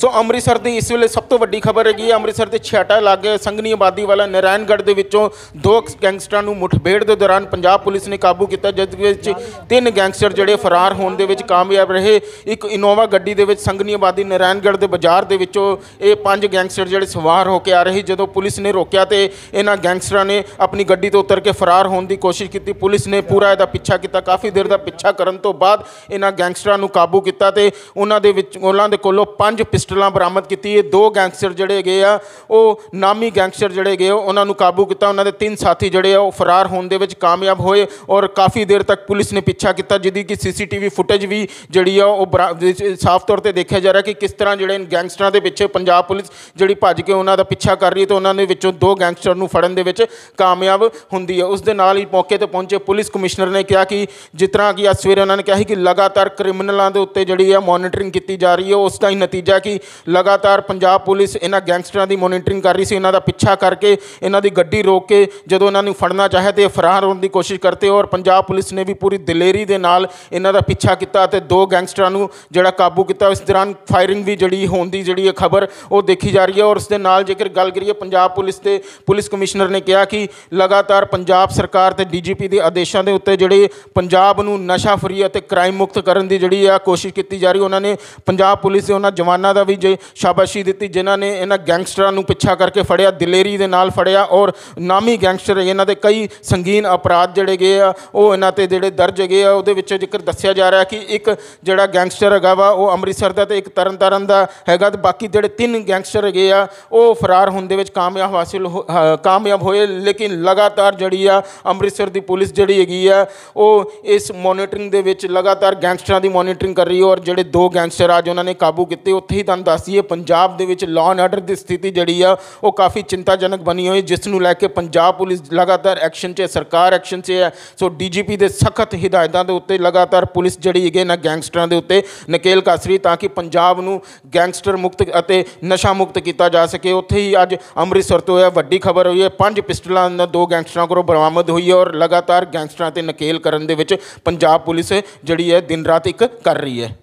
ਸੋ ਅੰਮ੍ਰਿਤਸਰ ਦੀ ਇਸ ਵੇਲੇ ਸਭ ਤੋਂ ਵੱਡੀ ਖਬਰ ਹੈਗੀ ਹੈ, ਅੰਮ੍ਰਿਤਸਰ ਦੇ ਛਿਆਟਾ ਲਾਗੇ ਸੰਗਨੀ ਆਬਾਦੀ ਵਾਲਾ ਨਰਾਇਣਗੜ੍ਹ ਦੇ ਵਿੱਚੋਂ ਦੋ ਗੈਂਗਸਟਰਾਂ ਨੂੰ ਮੁਠਭੇੜ ਦੇ ਦੌਰਾਨ ਪੰਜਾਬ ਪੁਲਿਸ ਨੇ ਕਾਬੂ ਕੀਤਾ, ਜਿਸ ਵਿੱਚ ਤਿੰਨ ਗੈਂਗਸਟਰ ਜਿਹੜੇ ਫਰਾਰ ਹੋਣ ਦੇ ਵਿੱਚ ਕਾਮਯਾਬ ਰਹੇ। ਇੱਕ ਇਨੋਵਾ ਗੱਡੀ ਦੇ ਵਿੱਚ ਸੰਗਨੀ ਆਬਾਦੀ ਨਰਾਇਣਗੜ੍ਹ ਦੇ ਬਾਜ਼ਾਰ ਦੇ ਵਿੱਚੋਂ ਇਹ ਪੰਜ ਗੈਂਗਸਟਰ ਜਿਹੜੇ ਸਵਾਰ ਹੋ ਕੇ ਆ ਰਹੇ, ਜਦੋਂ ਪੁਲਿਸ ਨੇ ਰੋਕਿਆ ਤੇ ਇਹਨਾਂ ਗੈਂਗਸਟਰਾਂ ਨੇ ਆਪਣੀ ਗੱਡੀ ਤੋਂ ਉਤਰ ਕੇ ਫਰਾਰ ਹੋਣ ਦੀ ਕੋਸ਼ਿਸ਼ ਕੀਤੀ। ਪੁਲਿਸ ਨੇ ਪੂਰਾ ਇਹਦਾ ਪਿੱਛਾ ਕੀਤਾ। ਕਾਫੀ ਦੇਰ ਦਾ ਪਿੱਛਾ ਕਰਨ ਤੋਂ ਬਾਅਦ ਇਹਨਾਂ ਗੈਂਗਸਟਰਾਂ ਨੂੰ ਕਾਬੂ ਕੀਤਾ ਤੇ ਉਹਨਾਂ ਦੇ ਵਿੱਚ ਉਹਨਾਂ ਦੇ ਕੋਲੋਂ ਪੰਜ ਪਿਸਟਲਾਂ ਬਰਾਮਦ ਕੀਤੀ। ਇਹ ਦੋ ਗੈਂਗਸਟਰ ਜਿਹੜੇ ਗਏ ਆ, ਉਹ ਨਾਮੀ ਗੈਂਗਸਟਰ ਜਿਹੜੇ ਗਏ ਉਹਨਾਂ ਨੂੰ ਕਾਬੂ ਕੀਤਾ। ਉਹਨਾਂ ਦੇ ਤਿੰਨ ਸਾਥੀ ਜਿਹੜੇ ਆ, ਉਹ ਫਰਾਰ ਹੋਣ ਦੇ ਵਿੱਚ ਕਾਮਯਾਬ ਹੋਏ ਔਰ ਕਾਫੀ ਦੇਰ ਤੱਕ ਪੁਲਿਸ ਨੇ ਪਿੱਛਾ ਕੀਤਾ, ਜਿਹਦੀ ਕਿ ਸੀਸੀਟੀਵੀ ਫੁਟੇਜ ਵੀ ਜਿਹੜੀ ਆ, ਉਹ ਬਰਾ- ਸਾਫ਼ ਤੌਰ ਤੇ ਦੇਖਿਆ ਜਾ ਰਿਹਾ ਕਿ ਕਿਸ ਤਰ੍ਹਾਂ ਜਿਹੜੇ ਗੈਂਗਸਟਰਾਂ ਦੇ ਪਿੱਛੇ ਪੰਜਾਬ ਪੁਲਿਸ ਜਿਹੜੀ ਭੱਜ ਕੇ ਉਹਨਾਂ ਦਾ ਪਿੱਛਾ ਕਰ ਰਹੀ ਹੈ ਤੇ ਉਹਨਾਂ ਦੇ ਵਿੱਚੋਂ ਦੋ ਗੈਂਗਸਟਰ ਨੂੰ ਫੜਨ ਦੇ ਵਿੱਚ ਕਾਮਯਾਬ ਹੁੰਦੀ ਹੈ। ਉਸ ਦੇ ਨਾਲ ਹੀ ਮੌਕੇ ਤੇ ਪਹੁੰਚੇ ਪੁਲਿਸ ਕਮਿਸ਼ਨਰ ਨੇ ਕਿਹਾ ਕਿ ਜਿਸ ਤਰ੍ਹਾਂ ਕਿ ਅੱਜ ਸਵੇਰੇ ਉਹਨਾਂ ਨੇ ਕਿਹਾ ਸੀ ਕਿ ਲਗਾਤਾਰ ਕ੍ਰਿਮੀਨਲਾਂ ਦੇ ਉੱਤੇ ਜਿਹੜੀ ਹੈ ਮੋਨੀਟਰਿੰਗ ਕੀਤੀ ਜਾ ਰਹੀ ਹੈ ਉਸ ਦਾ ਹੀ ਨਤੀਜਾ ਕਿ ਲਗਾਤਾਰ ਪੰਜਾਬ ਪੁਲਿਸ ਇਹਨਾਂ ਗੈਂਗਸਟਰਾਂ ਦੀ ਮੋਨੀਟਰਿੰਗ ਕਰ ਰਹੀ ਸੀ, ਇਹਨਾਂ ਦਾ ਪਿੱਛਾ ਕਰਕੇ ਇਹਨਾਂ ਦੀ ਗੱਡੀ ਰੋਕ ਕੇ ਜਦੋਂ ਇਹਨਾਂ ਨੂੰ ਫੜਨਾ ਚਾਹੇ ਤੇ ਫਰਾਰ ਹੋਣ ਦੀ ਕੋਸ਼ਿਸ਼ ਕਰਤੇ ਔਰ ਪੰਜਾਬ ਪੁਲਿਸ ਨੇ ਵੀ ਪੂਰੀ ਦਲੇਰੀ ਦੇ ਨਾਲ ਇਹਨਾਂ ਦਾ ਪਿੱਛਾ ਕੀਤਾ ਅਤੇ ਦੋ ਗੈਂਗਸਟਰਾਂ ਨੂੰ ਜਿਹੜਾ ਕਾਬੂ ਕੀਤਾ, ਇਸ ਦੌਰਾਨ ਫਾਇਰਿੰਗ ਵੀ ਜਿਹੜੀ ਹੋਣ ਦੀ ਜਿਹੜੀ ਇਹ ਖਬਰ ਉਹ ਦੇਖੀ ਜਾ ਰਹੀ ਹੈ ਔਰ ਉਸ ਦੇ ਨਾਲ ਜੇਕਰ ਗੱਲ ਕਰੀਏ, ਪੰਜਾਬ ਪੁਲਿਸ ਤੇ ਪੁਲਿਸ ਕਮਿਸ਼ਨਰ ਨੇ ਕਿਹਾ ਕਿ ਲਗਾਤਾਰ ਪੰਜਾਬ ਸਰਕਾਰ ਤੇ ਡੀਜੀਪੀ ਦੇ ਆਦੇਸ਼ਾਂ ਦੇ ਉੱਤੇ ਜਿਹੜੇ ਪੰਜਾਬ ਨੂੰ ਨਸ਼ਾ ਫਰੀ ਅਤੇ ਕ੍ਰਾਈਮ ਮੁਕਤ ਕਰਨ ਦੀ ਜਿਹੜੀ ਆ ਕੋਸ਼ਿਸ਼ ਕੀਤੀ ਜਾ ਰਹੀ, ਉਹਨਾਂ ਨੇ ਪੰਜਾਬ ਪੁਲਿਸ ਦੇ ਉਹਨਾਂ ਜਵਾਨਾਂ ਦਾ ਵੀ ਜੇ ਸ਼ਾਬਾਸ਼ੀ ਦਿੱਤੀ, ਜਿਨ੍ਹਾਂ ਨੇ ਇਹਨਾਂ ਗੈਂਗਸਟਰਾਂ ਨੂੰ ਪਿੱਛਾ ਕਰਕੇ ਫੜਿਆ, ਦਲੇਰੀ ਦੇ ਨਾਲ ਫੜਿਆ ਔਰ ਨਾਮੀ ਗੈਂਗਸਟਰ ਇਹਨਾਂ ਦੇ ਕਈ ਸੰਗੀਨ ਅਪਰਾਧ ਜਿਹੜੇ ਗਏ ਆ, ਉਹ ਇਹਨਾਂ ਤੇ ਜਿਹੜੇ ਦਰਜ ਹੈਗੇ ਆ, ਉਹਦੇ ਵਿੱਚ ਜ਼ਿਕਰ ਦੱਸਿਆ ਜਾ ਰਿਹਾ ਕਿ ਇੱਕ ਜਿਹੜਾ ਗੈਂਗਸਟਰ ਹੈਗਾ ਵਾ, ਉਹ ਅੰਮ੍ਰਿਤਸਰ ਦਾ ਤੇ ਇੱਕ ਤਰਨਤਾਰਨ ਦਾ ਹੈਗਾ ਤੇ ਬਾਕੀ ਜਿਹੜੇ ਤਿੰਨ ਗੈਂਗਸਟਰ ਹੈਗੇ ਆ, ਉਹ ਫਰਾਰ ਹੋਣ ਦੇ ਵਿੱਚ ਕਾਮਯਾਬ ਹਾਸਿਲ ਹੋ- ਕਾਮਯਾਬ ਹੋਏ, ਲੇਕਿਨ ਲਗਾਤਾਰ ਜਿਹੜੀ ਆ ਅੰਮ੍ਰਿਤਸਰ ਦੀ ਪੁਲਿਸ ਜਿਹੜੀ ਹੈਗੀ ਆ, ਉਹ ਇਸ ਮੋਨੀਟਰਿੰਗ ਦੇ ਵਿੱਚ ਲਗਾਤਾਰ ਗੈਂਗਸਟਰਾਂ ਦੀ ਮੋਨੀਟਰਿੰਗ ਕਰ ਰਹੀ ਹੈ ਔਰ ਜਿਹੜੇ ਦੋ ਗੈਂਗਸਟਰ ਅੱਜ ਉਹਨਾਂ ਨੇ ਕਾਬੂ ਕੀਤੇ, ਉੱਥੇ ਹੀ ਤੁਹਾਨੂੰ ਦੱਸ ਦਈਏ ਪੰਜਾਬ ਦੇ ਵਿੱਚ ਲਾਅ ਐਂਡ ਆਰਡਰ ਦੀ ਸਥਿਤੀ ਜਿਹੜੀ ਆ, ਉਹ ਕਾਫੀ ਚਿੰਤਾਜਨਕ ਬਣੀ ਹੋਈ, ਜਿਸ ਨੂੰ ਲੈ ਕੇ ਪੰਜਾਬ ਪੁਲਿਸ ਲਗਾਤਾਰ ਐਕਸ਼ਨ 'ਚ ਹੈ, ਸਰਕਾਰ ਐਕਸ਼ਨ 'ਚ ਹੈ, ਸੋ ਡੀਜੀਪੀ ਦੇ ਸਖਤ ਹਿਦਾਇਤਾਂ ਦੇ ਉੱਤੇ ਲਗਾਤਾਰ ਪੁਲਿਸ ਜਿਹੜੀ ਹੈਗੀ ਨਾ ਗੈਂਗਸਟਰਾਂ ਦੇ ਉੱਤੇ ਨਕੇਲ ਕੱਸ ਰਹੀ ਤਾਂ ਕਿ ਪੰਜਾਬ ਨੂੰ ਗੈਂਗਸਟਰ ਮੁਕਤ ਅਤੇ ਨਸ਼ਾ ਮੁਕਤ ਕੀਤਾ ਜਾ ਸਕੇ। ਉੱਥੇ ਹੀ ਅੱਜ ਅੰਮ੍ਰਿਤਸਰ ਤੋਂ ਇਹ ਵੱਡੀ ਖਬਰ ਹੋਈ ਹੈ, ਪੰਜ ਪਿਸਟਲਾਂ ਨਾਲ ਦੋ ਗੈਂਗਸਟਰਾਂ ਕੋਲੋਂ ਬਰਾਮਦ ਹੋਈ ਹੈ ਔਰ ਲਗਾਤਾਰ ਗੈਂਗਸਟਰਾਂ ਤੇ ਨਕੇਲ ਕਰਨ ਦੇ ਵਿੱਚ ਪੰਜਾਬ ਪੁਲਿਸ ਜਿਹੜੀ ਹੈ ਦਿਨ ਰਾਤ ਇੱਕ ਕਰ ਰਹੀ ਹੈ।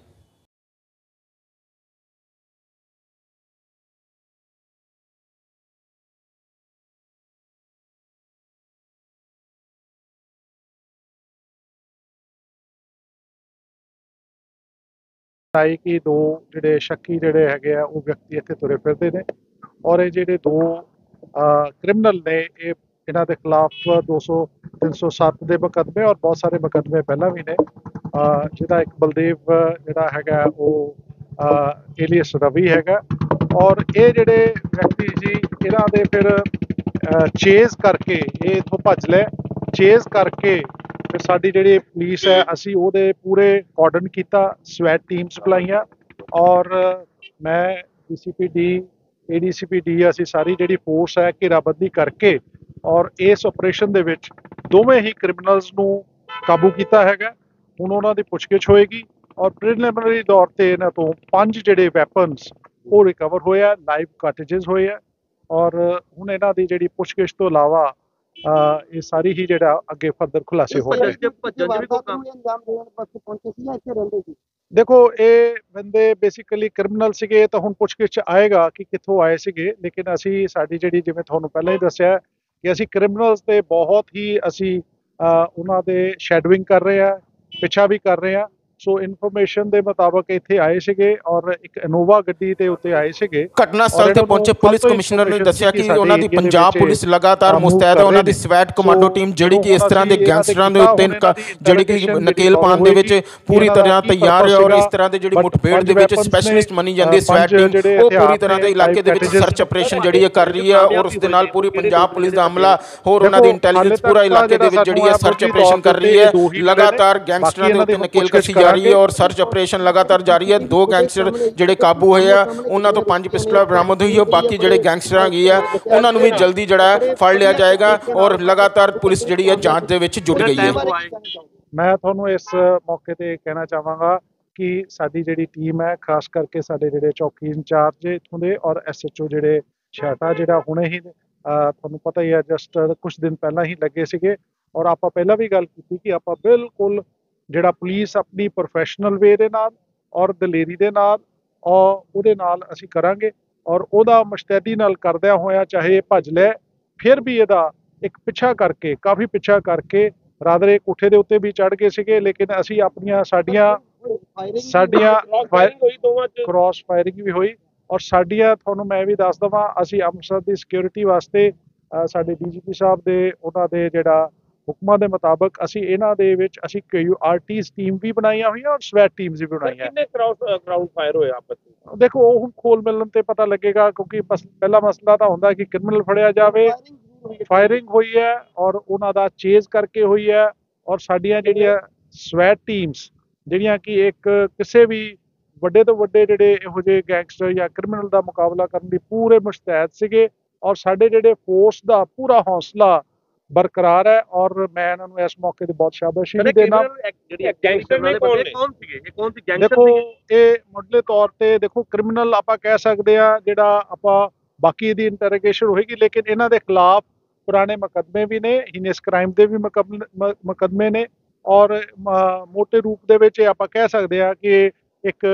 ਆਈ ਕਿ ਦੋ ਜਿਹੜੇ ਸ਼ੱਕੀ ਜਿਹੜੇ ਹੈਗੇ ਆ, ਉਹ ਵਿਅਕਤੀ ਇੱਥੇ ਤੁਰੇ ਫਿਰਦੇ ਨੇ ਔਰ ਇਹ ਜਿਹੜੇ ਦੋ ਕ੍ਰਿਮੀਨਲ ਨੇ, ਇਹ ਇਹਨਾਂ ਦੇ ਖਿਲਾਫ 200 307 ਦੇ ਮੁਕੱਦਮੇ ਔਰ ਬਹੁਤ ਸਾਰੇ ਮੁਕੱਦਮੇ ਪਹਿਲਾਂ ਵੀ ਨੇ। ਜਿਹਦਾ ਇੱਕ ਬਲਦੇਵ ਜਿਹੜਾ ਹੈਗਾ, ਉਹ ਏਲੀਅਸ ਰਵੀ ਹੈਗਾ ਔਰ ਇਹ ਜਿਹੜੇ ਵਿਅਕਤੀ ਜੀ, ਇਹਨਾਂ ਦੇ ਫਿਰ ਚੇਜ਼ ਕਰਕੇ, ਇਹ ਇਥੋਂ ਭੱਜ ਲੈ ਚੇਜ਼ ਕਰਕੇ ਫਿਰ ਸਾਡੀ ਜਿਹੜੀ ਪੁਲਿਸ ਹੈ, ਅਸੀਂ ਉਹਦੇ ਪੂਰੇ ਕਾਰਡਨ ਕੀਤਾ ਸਵੈਟ ਟੀਮਸ ਬੁਲਾਈਆਂ ਔਰ ਮੈਂ ਡੀਸੀਪੀ ਡੀ ਏਡੀਸੀਪੀ ਡੀ ਅਸੀਂ ਸਾਰੀ ਜਿਹੜੀ ਫੋਰਸ ਹੈ, ਘੇਰਾਬੰਦੀ ਕਰਕੇ ਔਰ ਇਸ ਆਪਰੇਸ਼ਨ ਦੇ ਵਿੱਚ ਦੋਵੇਂ ਹੀ ਕ੍ਰਿਮੀਨਲਸ ਨੂੰ ਕਾਬੂ ਕੀਤਾ ਹੈਗਾ। ਹੁਣ ਉਹਨਾਂ ਦੀ ਪੁੱਛਗਿੱਛ ਹੋਏਗੀ ਔਰ ਪ੍ਰੀਲਿਮਿਨਰੀ ਤੌਰ ਤੇ ਇਹਨਾਂ ਤੋਂ ਪੰਜ ਜਿਹੜੇ ਵੈਪਨਸ ਉਹ ਰਿਕਵਰ ਹੋਏ ਆ ਲਾਈਵ ਕਾਰਟ੍ਰਿਜਸ ਹੋਏ ਆ ਔਰ ਹੁਣ ਇਹਨਾਂ ਦੀ ਜਿਹੜੀ ਪੁੱਛਗਿੱਛ ਤੋਂ ਇਲਾਵਾ ਇਹ ਸਾਰੀ ਹੀ ਜਿਹੜਾ ਅੱਗੇ ਫਰਦਰ ਖੁਲਾਸੇ ਹੋ ਰਹੇ ਭੱਜਣ ਭੱਜਣ ਦੀ ਵੀ ਕੋਈ ਕੰਮ ਅੰਜਾਮ ਦੇਣ ਵਾਸਤੇ ਪਹੁੰਚੇ ਸੀ ਜਾਂ ਇੱਥੇ ਰਹਿੰਦੇ ਸੀ? ਦੇਖੋ ਇਹ ਬੰਦੇ ਬੇਸਿਕਲੀ ਕ੍ਰਿਮੀਨਲ ਸੀਗੇ ਤਾਂ ਹੁਣ ਪੁੱਛਗਿੱਛ 'ਚ ਆਏਗਾ ਕਿ ਕਿੱਥੋਂ ਆਏ ਸੀਗੇ ਲੇਕਿਨ ਅਸੀਂ ਸਾਡੀ ਜਿਹੜੀ ਜਿਵੇਂ ਤੁਹਾਨੂੰ ਪਹਿਲਾਂ ਹੀ ਦੱਸਿਆ ਕਿ ਅਸੀਂ ਕ੍ਰਿਮੀਨਲਸ ਤੇ ਬਹੁਤ ਹੀ ਅਸੀਂ ਅਹ, ਉਹਨਾਂ ਦੇ ਸ਼ੈਡੋਇੰਗ ਕਰ ਰਹੇ ਆ ਪਿੱਛਾ ਵੀ ਕਰ ਰਹੇ ਆ ਸੋ ਇਨਫੋਰਮੇਸ਼ਨ ਦੇ ਮੁਤਾਬਕ ਇੱਥੇ ਆਏ ਸੀਗੇ ਔਰ ਇੱਕ ਇਨੋਵਾ ਗੱਡੀ ਦੇ ਉੱਤੇ ਆਏ ਸੀਗੇ। ਘਟਨਾ ਸਥਲ ਤੇ ਪਹੁੰਚੇ ਪੁਲਿਸ ਕਮਿਸ਼ਨਰ ਨੇ ਦੱਸਿਆ ਕਿ ਉਹਨਾਂ ਦੀ ਪੰਜਾਬ ਪੁਲਿਸ ਲਗਾਤਾਰ ਮੁਸਤੈਦ ਹੈ ਉਹਨਾਂ ਦੀ ਸਵੈਟ ਕਮਾਂਡੋ ਟੀਮ ਜਿਹੜੀ ਕਿ ਇਸ ਤਰ੍ਹਾਂ ਦੇ ਗੈਂਗਸਟਰਾਂ ਦੇ ਉੱਤੇ ਜਿਹੜੀ ਕਿ ਨਕੇਲ ਪਾਉਣ ਦੇ ਵਿੱਚ ਪੂਰੀ ਤਰ੍ਹਾਂ ਤਿਆਰ ਹੈ ਔਰ ਇਸ ਤਰ੍ਹਾਂ ਦੇ ਜਿਹੜੀ ਮੁਠਭੇੜ ਦੇ ਵਿੱਚ ਸਪੈਸ਼ਲਿਸਟ ਮੰਨੀ ਜਾਂਦੀ ਹੈ ਸਵੈਟ ਟੀਮ ਉਹ ਪੂਰੀ ਤਰ੍ਹਾਂ ਦੇ ਇਲਾਕੇ ਦੇ ਵਿੱਚ ਸਰਚ ਆਪਰੇਸ਼ਨ ਜਿਹੜੀ ਹੈ ਕਰ ਰਹੀ ਹੈ ਔਰ ਉਸ ਦੇ ਨਾਲ ਪੂਰੀ ਪੰਜਾਬ ਪੁਲਿਸ ਦਾ ਅਮਲਾ ਹੋਰ ਉਹਨਾਂ ਦੀ ਇੰਟੈਲੀਜੈਂਸ ਪੂਰਾ ਇਲਾਕੇ ਦੇ ਵਿੱਚ ਜਿਹੜੀ ਹੈ ਸਰਚ ਆਪਰੇਸ਼ਨ ਕਰ ਰਹੀ ਹੈ ਲਗਾਤਾਰ ਗੈਂਗਸਟਰਾਂ ਦੇ ਉੱਤੇ ਨਕੇਲ ਕਸੀ ਜਾ ਰਹੀ ਹੈ ਔਰ ਸਰਚ ਆਪਰੇਸ਼ਨ ਲਗਾਤਾਰ ਜਾਰੀ ਹੈ। ਦੋ ਗੈਂਗਸਟਰ ਜਿਹੜੇ ਕਾਬੂ ਹੋਏ ਆ, ਉਹਨਾਂ ਤੋਂ ਪੰਜ ਪਿਸਟਲਾਂ ਬਰਾਮਦ ਹੋਈ ਹੈ। ਬਾਕੀ ਜਿਹੜੇ ਗੈਂਗਸਟਰਾਂ ਗਏ ਆ, ਉਹਨਾਂ ਨੂੰ ਵੀ ਜਲਦੀ ਜਿਹੜਾ ਫੜ ਲਿਆ ਜਾਏਗਾ ਔਰ ਲਗਾਤਾਰ ਪੁਲਿਸ ਜਿਹੜੀ ਹੈ ਜਾਂਚ ਦੇ ਵਿੱਚ ਜੁਟ ਗਈ ਹੈ। ਮੈਂ ਤੁਹਾਨੂੰ ਇਸ ਮੌਕੇ ਤੇ ਕਹਿਣਾ ਚਾਹਾਂਗਾ ਕਿ ਸਾਡੀ ਜਿਹੜੀ ਟੀਮ ਹੈ, ਖਾਸ ਕਰਕੇ ਸਾਡੇ ਜਿਹੜੇ ਚੌਕੀ ਇੰਚਾਰਜ ਇਥੋਂ ਦੇ ਔਰ ਐਸਐਚਓ ਜਿਹੜੇ ਛਾਟਾ ਜਿਹੜਾ ਹੁਣੇ ਹੀ ਤੁਹਾਨੂੰ ਪਤਾ ਹੀ ਹੈ, ਜਸਟ ਕੁਝ ਦਿਨ ਪਹਿਲਾਂ ਹੀ ਲੱਗੇ ਸੀਗੇ। ਔਰ ਆਪਾਂ ਪਹਿਲਾਂ ਵੀ ਗੱਲ ਕੀਤੀ ਕਿ ਆਪਾਂ ਬਿਲਕੁਲ ਜਿਹੜਾ ਪੁਲਿਸ ਆਪਣੀ ਪ੍ਰੋਫੈਸ਼ਨਲ ਵੇ ਦੇ ਨਾਲ ਔਰ ਦਲੇਰੀ ਦੇ ਨਾਲ ਔਰ ਉਹਦੇ ਨਾਲ ਅਸੀਂ ਕਰਾਂਗੇ ਔਰ ਉਹਦਾ ਮੁਸ਼ਤੈਦੀ ਨਾਲ ਕਰਦਿਆਂ ਹੋਇਆ ਚਾਹੇ ਭੱਜ ਲੈ ਫਿਰ ਵੀ ਇਹਦਾ ਇੱਕ ਪਿੱਛਾ ਕਰਕੇ ਕਾਫੀ ਪਿੱਛਾ ਕਰਕੇ ਰਾਦਰੇ ਕੋਠੇ ਦੇ ਉੱਤੇ ਵੀ ਚੜ ਗਏ ਸੀਗੇ ਲੇਕਿਨ ਅਸੀਂ ਆਪਣੀਆਂ ਸਾਡੀਆਂ ਸਾਡੀਆਂ ਚ। ਕ੍ਰਾਸ ਫਾਇਰਿੰਗ ਵੀ ਹੋਈ ਔਰ ਸਾਡੀਆਂ ਤੁਹਾਨੂੰ ਮੈਂ ਵੀ ਦੱਸ ਦਵਾਂ ਅਸੀਂ ਅੰਮ੍ਰਿਤਸਰ ਦੀ ਸਿਕਿਉਰਿਟੀ ਵਾਸਤੇ ਸਾਡੇ ਡੀਜੀਪੀ ਸਾਹਿਬ ਦੇ ਉਹਨਾਂ ਦੇ ਜਿਹੜਾ ਹੁਕਮਾਂ ਦੇ ਮੁਤਾਬਕ ਅਸੀਂ ਇਹਨਾਂ ਦੇ ਵਿੱਚ ਅਸੀਂ ਆਰਟੀਸ ਟੀਮ ਵੀ ਬਣਾਈਆਂ ਹੋਈਆਂ ਔਰ ਸਵੈਟ ਟੀਮਸ ਵੀ ਬਣਾਈਆਂ। ਕਿੰਨੇ ਕਰਾਊਡ ਫਾਇਰ ਹੋਇਆ ਆਪਸ ਵਿੱਚ ਦੇਖੋ ਉਹ ਹੁਣ ਖੋਲ ਮਿਲਣ ਤੇ ਪਤਾ ਲੱਗੇਗਾ ਕਿਉਂਕਿ ਪਹਿਲਾ ਮਸਲਾ ਤਾਂ ਹੁੰਦਾ ਕਿ ਕ੍ਰਿਮੀਨਲ ਫੜਿਆ ਜਾਵੇ। ਫਾਇਰਿੰਗ ਹੋਈ ਹੈ। ਔਰ ਉਹਨਾਂ ਦਾ ਚੇਜ਼ ਕਰਕੇ ਹੋਈ ਹੈ ਔਰ ਸਾਡੀਆਂ ਜਿਹੜੀਆਂ ਸਵੈਟ ਟੀਮਸ ਜਿਹੜੀਆਂ ਕਿ ਇੱਕ ਕਿਸੇ ਵੀ ਵੱਡੇ ਤੋਂ ਵੱਡੇ ਜਿਹੜੇ ਇਹੋ ਜਿਹੇ ਗੈਂਗਸਟਰ ਜਾਂ ਕ੍ਰਿਮੀਨਲ ਦਾ ਮੁਕਾਬਲਾ ਕਰਨ ਦੀ ਪੂਰੇ ਮੁਸ਼ਤੈਦ ਸੀਗੇ ਔਰ ਸਾਡੇ ਜਿਹੜੇ ਫੋਰਸ ਦਾ ਪੂਰਾ ਹੌਸਲਾ ਬਰਕਰਾਰ ਹੈ ਔਰ ਮੈਂ ਇਹਨਾਂ ਨੂੰ ਇਸ ਮੌਕੇ ਤੇ ਬਹੁਤ ਸ਼ਾਬਾਸ਼ੀ ਵੀ ਦੇਣਾ। ਜਿਹੜੀ ਗੈਂਗਸਟਰ ਨੇ ਕੌਣ ਨੇ ਕੌਣ ਸੀਗੇ? ਇਹ ਕੌਣ ਸੀ? ਗੈਂਗਸਟਰ ਦੇਖੋ ਇਹ ਮੁੱਢਲੇ ਤੌਰ ਤੇ ਦੇਖੋ ਕ੍ਰਿਮੀਨਲ ਆਪਾਂ ਕਹਿ ਸਕਦੇ ਆ ਜਿਹੜਾ ਆਪਾਂ ਬਾਕੀ ਦੀ ਇੰਟਰੋਗੇਸ਼ਨ ਹੋਏਗੀ ਲੇਕਿਨ ਇਹਨਾਂ ਦੇ ਖਿਲਾਫ ਪੁਰਾਣੇ ਮੁਕੱਦਮੇ ਵੀ ਨੇ ਹੀਨਸ ਕ੍ਰਾਈਮ ਦੇ ਵੀ ਮੁਕੱਦਮ- ਨੇ ਔਰ ਮ- ਮੋٹے ਰੂਪ ਦੇ ਵਿੱਚ ਇਹ ਆਪਾਂ ਕਹਿ ਸਕਦੇ ਆ ਕਿ ਇੱਕ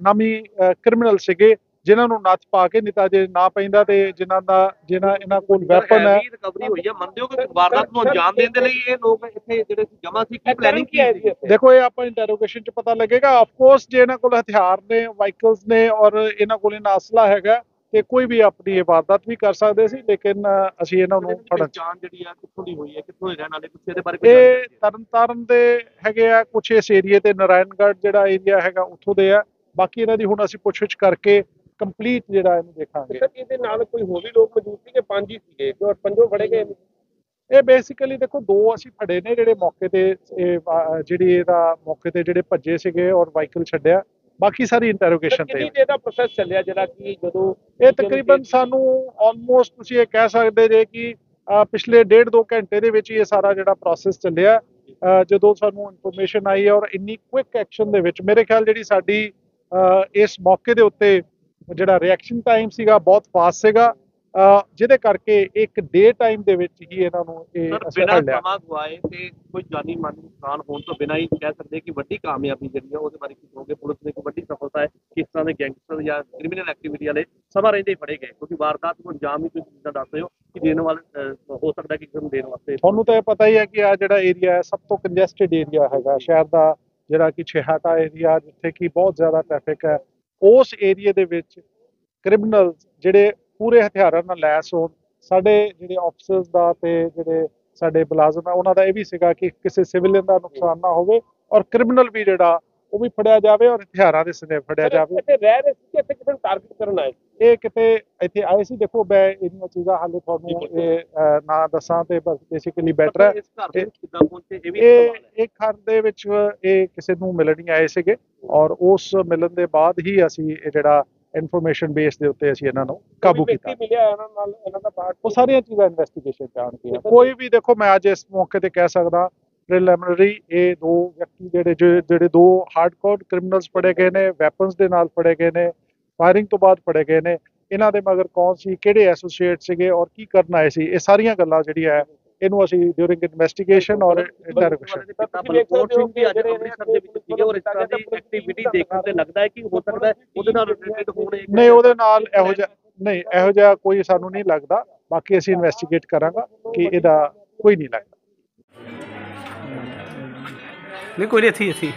ਨਾਮੀ ਕ੍ਰਿਮੀਨਲ ਸੀਗੇ। ਜਿਨ੍ਹਾਂ ਨੂੰ ਨੱਥ ਪਾ ਕੇ ਨਹੀਂ ਤਾਂ ਜੇ ਨਾ ਪੈਂਦਾ ਤੇ ਜਿਨ੍ਹਾਂ ਦਾ ਜਿਨ੍ਹਾਂ ਇਹਨਾਂ ਕੋਲ ਵੈਪਨ ਹੈ। ਰਿਕਵਰੀ ਹੋਈ ਹੈ ਮੰਨਦੇ ਹੋ ਕਿ ਵਾਰਦਾਤ ਨੂੰ ਅੰਜਾਮ ਦੇਣ ਦੇ ਲਈ ਇਹ ਲੋਕ ਇੱਥੇ ਜਿਹੜੇ ਸੀ ਜਮਾ ਸੀ ਕੀ ਪਲੈਨਿੰਗ ਕੀ ਸੀ ਦੇਖੋ ਇਹ ਆਪਾਂ ਇੰਟਰੋਗੇਸ਼ਨ ਚ ਪਤਾ ਲੱਗੇਗਾ। ਆਫ ਕੋਰਸ ਜੇ ਇਹਨਾਂ ਕੋਲ ਹਥਿਆਰ ਨੇ ਵਾਹੀਕਲਸ ਨੇ ਔਰ ਇਹਨਾਂ ਕੋਲ ਇਹਨਾਂ ਅਸਲਾ ਹੈਗਾ ਤੇ ਕੋਈ ਵੀ ਆਪਣੀ ਇਹ ਵਾਰਦਾਤ ਵੀ ਕਰ ਸਕਦੇ ਸੀ ਲੇਕਿਨ ਅਸੀਂ ਇਹਨਾਂ ਨੂੰ ਫੜਨ ਜਾਨ ਜਿਹੜੀ ਆ ਕਿੱਥੋਂ ਦੀ ਹੋਈ ਹੈ ਕਿੱਥੋਂ ਦੇ ਰਹਿਣ ਵਾਲੇ ਕੁਛ ਇਹਦੇ ਬਾਰੇ ਇਹ? ਤਰਨਤਾਰਨ ਦੇ ਹੈਗੇ ਆ ਕੁਛ ਇਸ ਏਰੀਏ ਤੇ ਨਾਰਾਇਣਗੜ੍ਹ ਜਿਹੜਾ ਏਰੀਆ ਹੈਗਾ ਉੱਥੋਂ ਦੇ ਆ। ਬਾਕੀ ਇਹਨਾਂ ਦੀ ਹੁਣ ਅਸੀਂ ਪੁੱਛਗਿੱਛ ਕਰਕੇ ਕੰਪਲੀਟ ਜਿਹੜਾ ਇਹਨੂੰ ਦੇਖਾਂਗੇ। ਸਰ ਇਹਦੇ ਨਾਲ ਕੋਈ ਹੋਰ ਵੀ ਲੋਕ ਮੌਜੂਦ ਸੀਗੇ? ਪੰਜ ਹੀ ਸੀਗੇ ਔਰ ਪੰਜੋਂ ਫੜੇ ਗਏ। ਇਹ ਬੇਸਿਕਲੀ ਦੇਖੋ ਦੋ ਅਸੀਂ ਫੜੇ ਨੇ ਜਿਹੜੇ ਮੌਕੇ ਤੇ ਜਿਹੜੀ ਇਹਦਾ ਮੌਕੇ ਤੇ ਜਿਹੜੇ ਭੱਜੇ ਸੀਗੇ ਔਰ ਵਾਹੀਕਲ ਛੱਡਿਆ। ਬਾਕੀ ਸਾਰੀ ਇੰਟਰੋਗੇਸ਼ਨ ਤੇ। ਕਿੰਨੀ ਦੇਰ ਦਾ ਪ੍ਰੋਸੈਸ ਚੱਲਿਆ ਜਿਹੜਾ ਕਿ ਜਦੋਂ ਇਹ ਤਕਰੀਬਨ ਸਾਨੂੰ ਆਲਮੋਸਟ ਤੁਸੀਂ ਇਹ ਕਹਿ ਸਕਦੇ ਜੇ ਕਿ ਪਿਛਲੇ ਡੇਢ ਦੋ ਘੰਟੇ ਦੇ ਵਿੱਚ ਇਹ ਸਾਰਾ ਜਿਹੜਾ ਪ੍ਰੋਸੈਸ ਚੱਲਿਆ। ਜਦੋਂ ਸਾਨੂੰ ਇਨਫੋਰਮੇਸ਼ਨ ਆਈ ਔਰ ਇੰਨੀ ਕੁਇਕ ਐਕਸ਼ਨ ਦੇ ਵਿੱਚ ਮੇਰੇ ਖਿਆਲ ਜਿਹੜੀ ਸਾਡੀ ਇਸ ਮੌਕੇ ਦੇ ਉੱਤੇ ਜਿਹੜਾ ਰਿਐਕਸ਼ਨ ਟਾਈਮ ਸੀਗਾ ਬਹੁਤ ਫਾਸਟ ਸੀਗਾ। ਜਿਹਦੇ ਕਰਕੇ ਇੱਕ ਡੇ ਟਾਈਮ ਦੇ ਵਿੱਚ ਹੀ ਇਹਨਾਂ ਨੂੰ ਇਹ ਸਰ ਅਸੀਂ ਬਿਨਾਂ ਲਿਆ। ਸਮਾਂ ਗਵਾਏ ਤੇ ਕੋਈ ਜਾਨੀ ਮਾਲੀ ਨੁਕਸਾਨ ਹੋਣ ਤੋਂ ਬਿਨਾਂ ਹੀ ਕਹਿ ਸਕਦੇ ਕਿ ਵੱਡੀ ਕਾਮਯਾਬੀ ਜਿਹੜੀ ਆ ਉਹਦੇ ਬਾਰੇ ਕੀ ਕਹੋਗੇ? ਪੁਲਿਸ ਨੇ ਇੱਕ ਵੱਡੀ ਸਫਲਤਾ ਹੈ ਕਿ ਇਸ ਤਰ੍ਹਾਂ ਦੇ ਗੈਂਗਸਟਰ ਜਾਂ ਕ੍ਰਿਮੀਨਲ ਐਕਟੀਵਿਟੀ ਵਾਲੇ ਸਮਾਂ ਰਹਿੰਦੇ ਹੀ ਫੜੇ ਗਏ? ਕਿਉਂਕਿ ਵਾਰਦਾਤ ਨੂੰ ਅੰਜਾਮ ਹੀ ਤੁਸੀਂ ਜਿੱਦਾਂ ਦੱਸ ਰਹੇ ਹੋ ਕਿ ਦੇਣ ਵਾਲੇ ਹੋ ਸਕਦਾ ਕਿ ਕਿਸੇ ਨੂੰ ਦੇਣ ਵਾਸਤੇ ਤੁਹਾਨੂੰ ਤਾਂ ਇਹ ਪਤਾ ਹੀ ਹੈ ਕਿ ਆ ਜਿਹੜਾ ਏਰੀਆ ਹੈ ਸਭ ਤੋਂ ਕੰਜੈਸਟਡ ਏਰੀਆ ਹੈਗਾ। ਸ਼ਹਿਰ ਦਾ ਜਿਹੜਾ ਕਿ ਛੇਹਾਟਾ ਏਰੀਆ ਜਿੱਥੇ ਕਿ ਬਹੁਤ ਜ਼ਿਆਦਾ ਟ੍ਰੈਫਿਕ ਹੈ। ਉਸ ਏਰੀਆ ਦੇ ਵਿੱਚ ਕ੍ਰਿਮੀਨਲ ਜਿਹੜੇ ਪੂਰੇ ਹਥਿਆਰਾਂ ਨਾਲ ਲੈਸ ਹੋਣ, ਸਾਡੇ ਜਿਹੜੇ ਆਫੀਸਰਸ ਦਾ ਤੇ ਜਿਹੜੇ ਸਾਡੇ ਮੁਲਾਜ਼ਮ ਹੈ ਉਹਨਾਂ ਦਾ ਇਹ ਵੀ ਸੀਗਾ ਕਿ ਕਿਸੇ ਸਿਵਲਿਅਨ ਦਾ ਨੁਕਸਾਨ ਨਾ ਹੋਵੇ ਔਰ ਕ੍ਰਿਮੀਨਲ ਵੀ ਜਿਹੜਾ ਉਹ ਵੀ ਫੜਿਆ ਜਾਵੇ ਔਰ ਹਥਿਆਰਾਂ ਦੇ ਸਨੇ ਫੜਿਆ ਜਾਵੇ। ਇੱਥੇ ਰਹਿ ਰਹੇ ਸੀ ਕਿ ਇੱਥੇ ਕਿਸੇ ਨੂੰ ਟਾਰਗੇਟ ਕਰਨ ਆਏ ਇਹ ਕਿਤੇ ਇੱਥੇ ਆਏ ਸੀ। ਦੇਖੋ ਮੈਂ ਇਹਦੀਆਂ ਚੀਜ਼ਾਂ ਹਾਲੇ ਤੁਹਾਨੂੰ ਇਹ ਨਾ ਦੱਸਾਂ ਤੇ ਬਸ ਬੇਸਿਕਲੀ ਬੈਟਰ ਹੈ। ਕਿੱਦਾਂ ਪਹੁੰਚੇ ਇਹ ਵੀ ਇੱਕ ਘਰ ਦੇ ਵਿੱਚ ਇਹ ਕਿਸੇ ਨੂੰ ਮਿਲਣ ਹੀ ਆਏ ਸੀਗੇ ਔਰ ਉਸ ਮਿਲਣ ਦੇ ਬਾਅਦ ਹੀ ਅਸੀਂ ਇਹ ਜਿਹੜਾ ਇਨਫੋਰਮੇਸ਼ਨ ਬੇਸ ਦੇ ਉੱਤੇ ਅਸੀਂ ਇਹਨਾਂ ਨੂੰ ਕਾਬੂ ਕੀਤਾ। ਮਿਲਿਆ ਇਹਨਾਂ ਨਾਲ ਇਹਨਾਂ ਦਾ ਪਾਰਟ ਉਹ ਸਾਰੀਆਂ ਚੀਜ਼ਾਂ ਇਨਵੈਸਟੀਗੇਸ਼ਨ ਚ ਆਉਣਗੀਆਂ। ਕੋਈ ਵੀ ਦੇਖੋ ਮੈਂ ਅੱਜ ਇਸ ਮੌਕੇ ਤੇ ਕਹਿ ਸਕਦਾ ਪ੍ਰੀਲਿਮਿਨਰੀ ਇਹ ਦੋ ਵਿਅਕਤੀ ਜਿਹੜੇ ਜਿਹੜੇ ਦੋ ਹਾਰਡਕੋਰ ਕ੍ਰਿਮੀਨਲਸ ਫੜੇ ਗਏ ਨੇ ਵੈਪਨਸ ਦੇ ਨਾਲ ਫੜੇ ਗਏ ਨੇ ਫਾਇਰਿੰਗ ਤੋਂ ਬਾਅਦ ਫੜੇ ਗਏ ਨੇ। ਇਹਨਾਂ ਦੇ ਮਗਰ ਕੌਣ ਸੀ ਕਿਹੜੇ ਐਸੋਸੀਏਟ ਸੀਗੇ ਔਰ ਕੀ ਕਰਨ ਆਏ ਸੀ ਇਹ ਸਾਰੀਆਂ ਗੱਲਾਂ ਜਿਹੜੀਆਂ ਹੈ ਇਹਨੂੰ ਅਸੀਂ ਡਿਊਰਿੰਗ ਇਨਵੈਸਟੀਗੇਸ਼ਨ ਔਰ ਇੰਟਰੋਗੇਸ਼ਨ ਬਲਕੌਰ ਸਿੰਘ ਵੀ ਅੱਜ ਅੰਮ੍ਰਿਤਸਰ ਦੇ ਵਿੱਚ ਸੀਗੇ ਔਰ ਇਸ ਤਰ੍ਹਾਂ ਦੀ ਐਕਟੀਵਿਟੀ ਦੇਖਣ ਤੇ ਲੱਗਦਾ ਹੈ ਕਿ ਹੋ ਸਕਦਾ ਹੈ ਉਹਦੇ ਨਾਲ ਰਿਲੇਟਡ ਹੋਣ ਇੱਕ ਨਹੀਂ ਉਹਦੇ ਨਾਲ ਇਹੋ ਜਿਹਾ ਨਹੀਂ ਇਹੋ ਜਿਹਾ ਕੋਈ ਸਾਨੂੰ ਨਹੀਂ ਲੱਗਦਾ। ਬਾਕੀ ਅਸੀਂ ਇਨਵੈਸਟੀਗੇਟ ਕਰਾਂਗਾ ਕਿ ਇਹਦਾ ਕੋਈ ਨਹੀਂ ਲੱਗਦਾ। ਨਹੀਂ ਕੋਈ ਨਹੀਂ ਇੱਥੇ ਹੀ ਇੱਥੇ ਹੀ।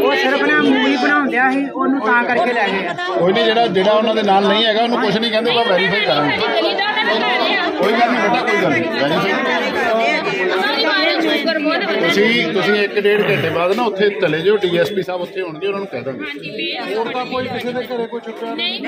ਉਹ ਸਿਰਫ ਨਾ ਮੂਵੀ ਬਣਾਉਂਦਿਆ ਸੀ ਉਹਨੂੰ ਤਾਂ ਕਰਕੇ ਲੈ ਗਏ ਆ। ਕੋਈ ਨਹੀਂ ਜਿਹੜਾ ਜਿਹੜਾ ਉਹਨਾਂ ਦੇ ਨਾਲ ਨਹੀਂ ਹੈਗਾ ਉਹਨੂੰ ਕੁਝ ਨਹੀਂ ਕਹਿੰਦੇ ਪਰ ਵੈਰੀਫਾਈ ਕਰਾਂਗੇ। ਕੋਈ ਗੱਲ ਨਹੀਂ ਬੇਟਾ ਕੋਈ ਗੱਲ ਨਹੀਂ। ਵੈਰੀਫਾਈ ਤੁਸੀਂ ਤੁਸੀਂ ਇੱਕ ਡੇਢ ਘੰਟੇ ਬਾਅਦ ਨਾ ਉੱਥੇ ਚਲੇ ਜਾਓ ਡੀਐਸਪੀ ਸਾਹਿਬ ਉੱਥੇ ਹੋਣਗੇ ਉਹਨਾਂ ਨੂੰ ਕਹਿ ਦਾਂਗੇ। ਹੋਰ ਤਾਂ ਕੋਈ ਕਿਸੇ ਦੇ ਘਰੇ ਕੋਈ ਛੁੱਟਿਆ? ਨਹੀਂ।